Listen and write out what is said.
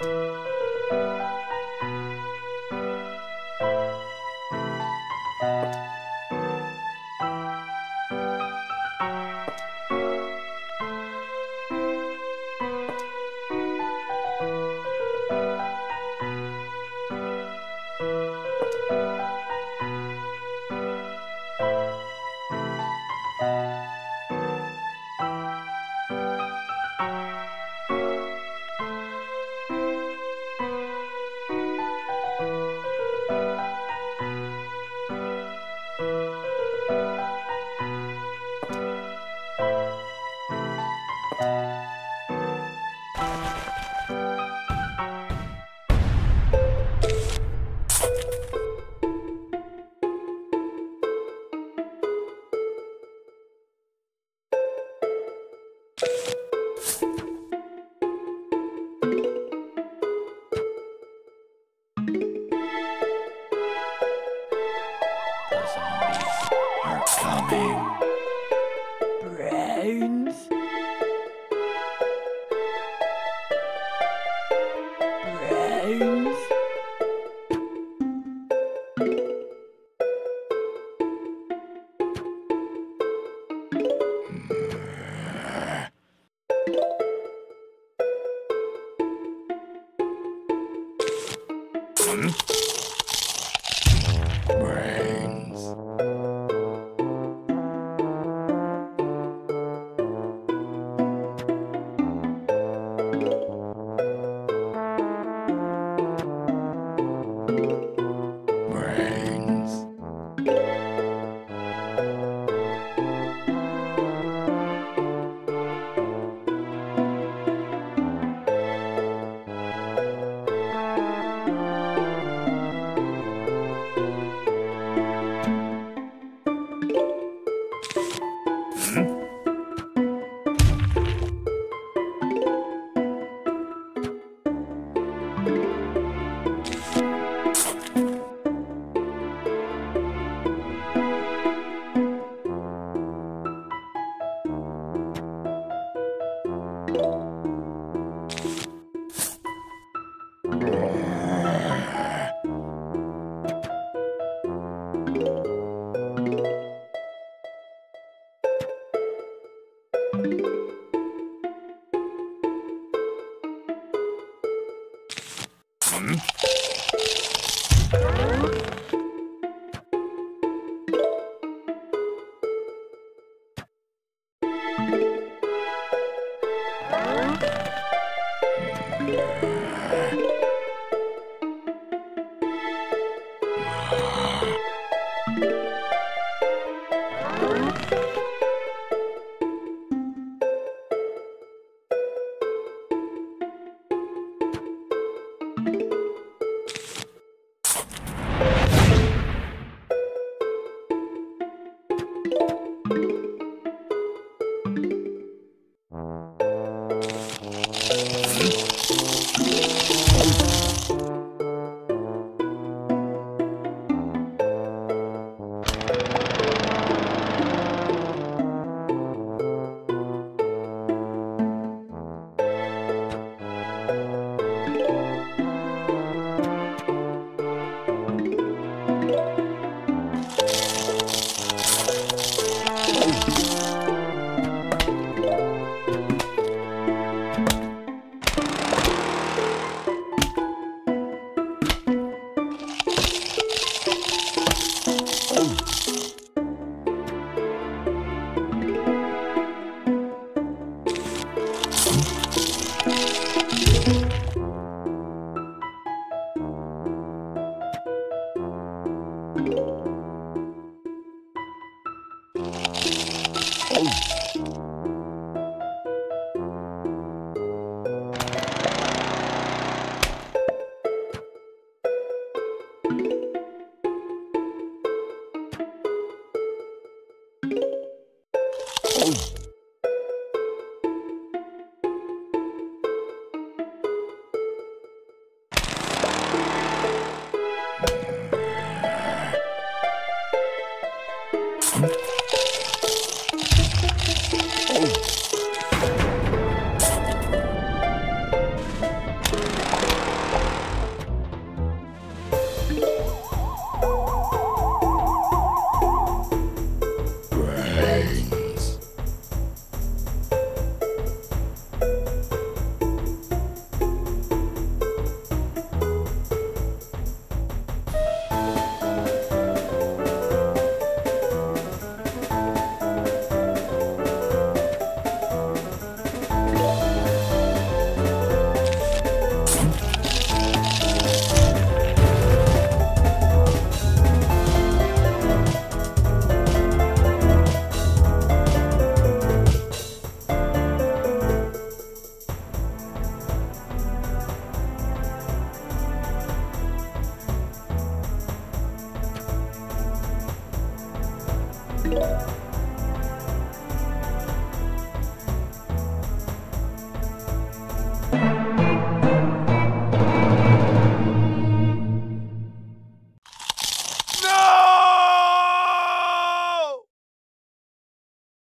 Tchau. Coming. Brains. Brains. Brains. Brains. Brains.